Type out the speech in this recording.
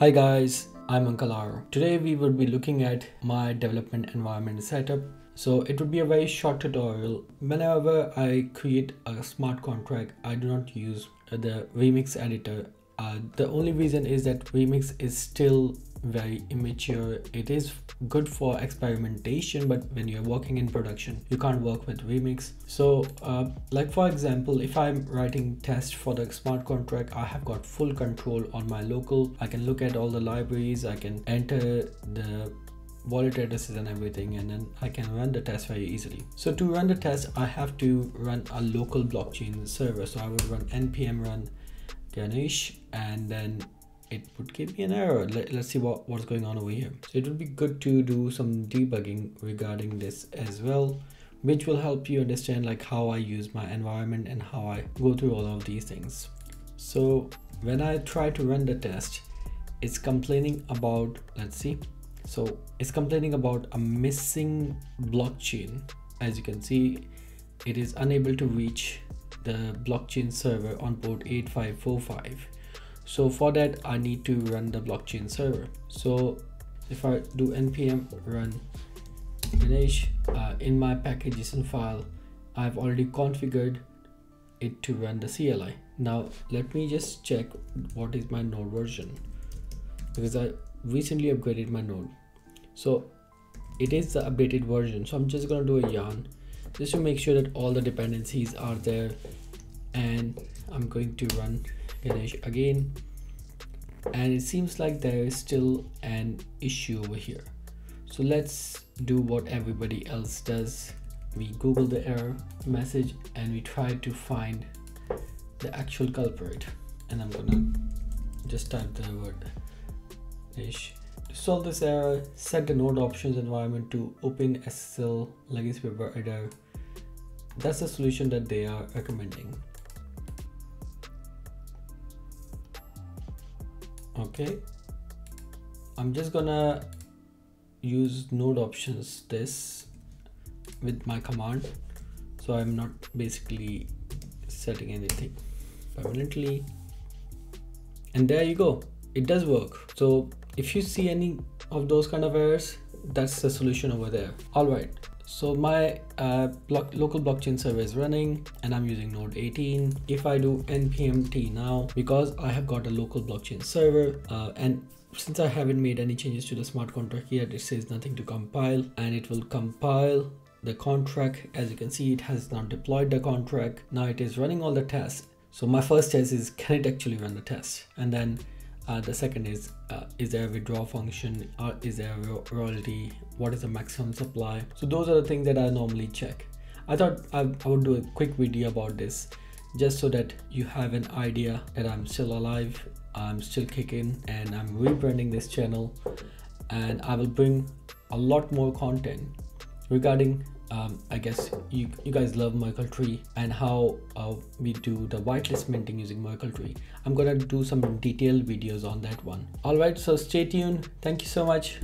Hi guys, I'm Uncle Aaroh. Today we will be looking at my development environment setup. So it would be a very short tutorial. Whenever I create a smart contract, I do not use the Remix editor. Uh, the only reason is that Remix is still very immature it is good for experimentation but when you're working in production you can't work with remix so uh, like for example if i'm writing test for the smart contract i have got full control on my local i can look at all the libraries i can enter the wallet addresses and everything and then I can run the test very easily. So to run the test I have to run a local blockchain server. So I would run npm run Ganache and then it would give me an error. Let, us see what what's going on over here. So it would be good to do some debugging regarding this as well which will help you understand like how I use my environment and how I go through all of these things. So when I try to run the test it's complaining about let's see. So it's complaining about a missing blockchain. As you can see it is unable to reach the blockchain server on port 8545 so for that i need to run the blockchain server. So if i do npm run Ganache uh, in my package.json file i've already configured it to run the cli now let me just check what is my node version because i recently upgraded my node. So it is the updated version so i'm just going to do a yarn just to make sure that all the dependencies are there and i'm going to run Again. And it seems like there is still an issue over here. So let's do what everybody else does. We google the error message and we try to find the actual culprit. And i'm gonna just type the word ish. To solve this error set the node options environment to open ssl legacy paper editor. That's the solution that they are recommending okay. I'm just gonna use node options this with my command. So i'm not basically setting anything permanently. And there you go. It does work. So if you see any of those kind of errors that's the solution over there. All right so my uh, block, local blockchain server is running and I'm using node 18. If I do npmt now, because I have got a local blockchain server uh, and since I haven't made any changes to the smart contract yet, it says nothing to compile and it will compile the contract. As you can see, it has not deployed the contract. Now it is running all the tests. So my first test is can it actually run the test? And then uh, the second is uh, is there a withdraw function? Or is there a royalty? What is the maximum supply? So those are the things that i normally check. I thought I, I would do a quick video about this just so that you have an idea that i'm still alive i'm still kicking and i'm rebranding this channel and i will bring a lot more content regarding um, I guess you, you guys love Merkle tree and how uh, we do the whitelist minting using Merkle tree. I'm gonna do some detailed videos on that one. All right, so stay tuned. Thank you so much.